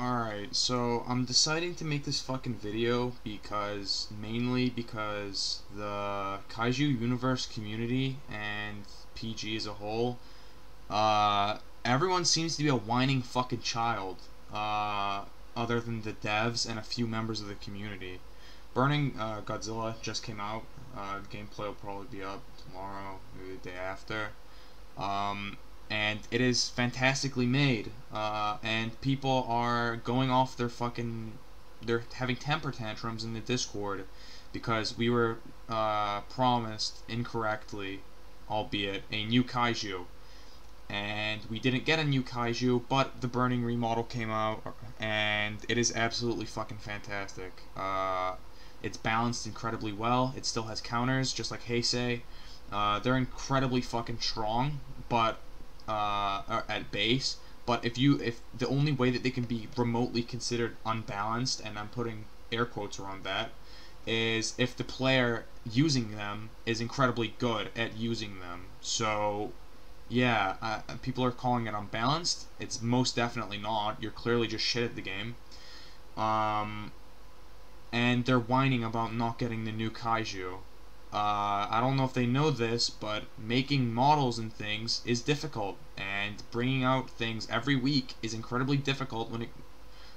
Alright, so I'm deciding to make this fucking video because, mainly because the Kaiju Universe community and PG as a whole, uh, everyone seems to be a whining fucking child, uh, other than the devs and a few members of the community. Burning uh, Godzilla just came out, uh, gameplay will probably be up tomorrow, maybe the day after. Um, and it is fantastically made. Uh, and people are going off their fucking, they're having temper tantrums in the Discord because we were uh, promised incorrectly, albeit a new kaiju, and we didn't get a new kaiju, but the Burning remodel came out, and it is absolutely fucking fantastic. Uh, it's balanced incredibly well. It still has counters, just like Heisei. Uh, they're incredibly fucking strong, but uh, at base. But if you if the only way that they can be remotely considered unbalanced, and I'm putting air quotes around that, is if the player using them is incredibly good at using them. So, yeah, uh, people are calling it unbalanced. It's most definitely not. You're clearly just shit at the game. Um, and they're whining about not getting the new kaiju. Uh, I don't know if they know this, but making models and things is difficult, and bringing out things every week is incredibly difficult when it,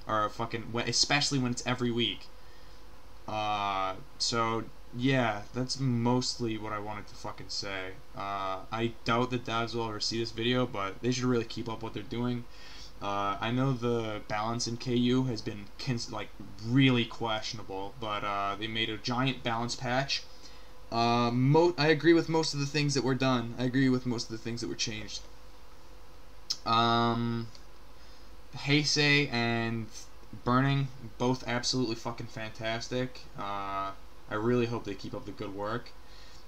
or fucking, especially when it's every week. Uh, so yeah, that's mostly what I wanted to fucking say. Uh, I doubt that devs will ever see this video, but they should really keep up what they're doing. Uh, I know the balance in KU has been like really questionable, but uh, they made a giant balance patch uh, mo- I agree with most of the things that were done. I agree with most of the things that were changed. Um, Heisei and Burning, both absolutely fucking fantastic. Uh, I really hope they keep up the good work.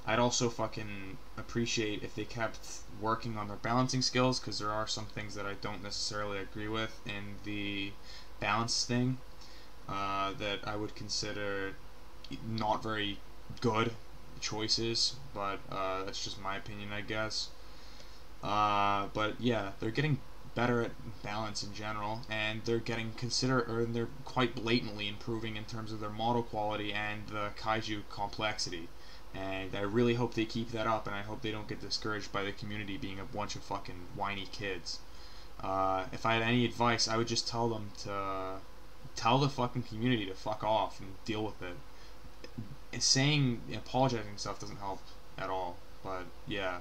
I'd also fucking appreciate if they kept working on their balancing skills because there are some things that I don't necessarily agree with in the balance thing uh, that I would consider not very good choices, but uh, that's just my opinion, I guess. Uh, but yeah, they're getting better at balance in general, and they're getting consider or they're quite blatantly improving in terms of their model quality and the kaiju complexity. And I really hope they keep that up, and I hope they don't get discouraged by the community being a bunch of fucking whiny kids. Uh, if I had any advice, I would just tell them to tell the fucking community to fuck off and deal with it saying apologizing stuff doesn't help at all. But yeah.